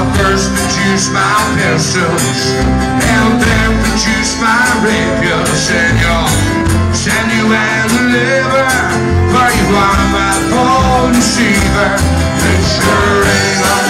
I'll first produce my pistols And then produce my rapier Senor, send you and deliver For you are my born deceiver It sure ain't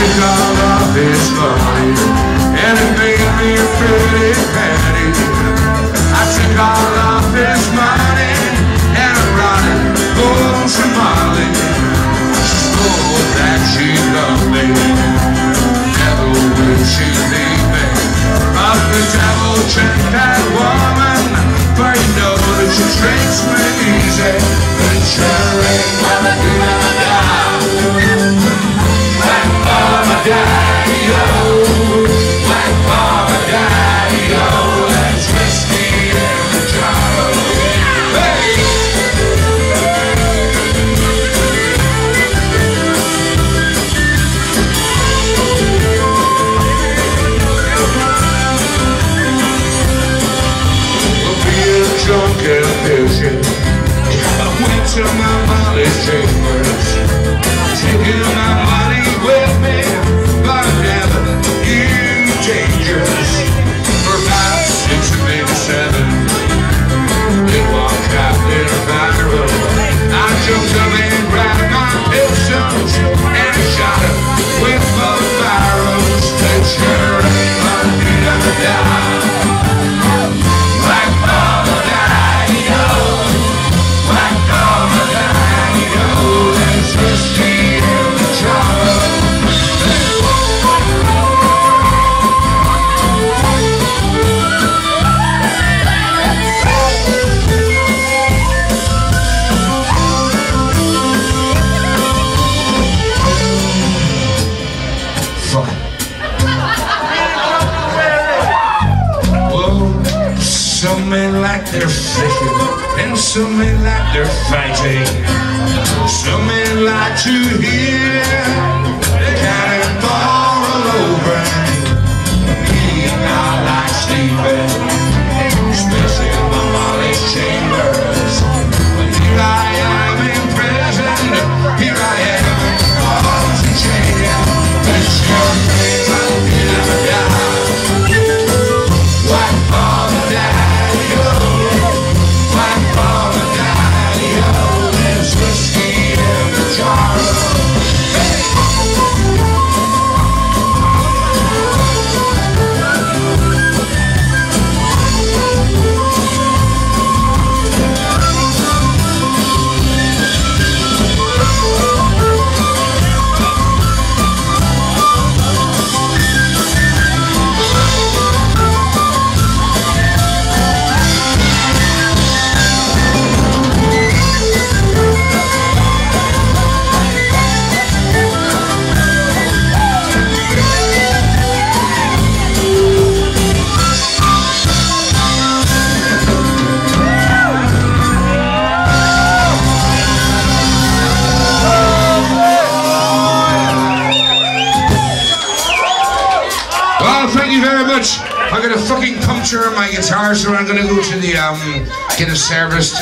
took all of his money and it made me a pretty penny. I took all of his money and I brought it home to Molly. She swore that she loved me, I went to my mother's chambers Taking my like they're fishing, and some men like they're fighting. Some men like to hear the cannonball all over. Me, I like sleeping, especially in my Molly's chambers. But here I am in prison, here I am in balls and chains. Thank you very much. I got a fucking puncture my guitar, so I'm gonna go to the um get a service.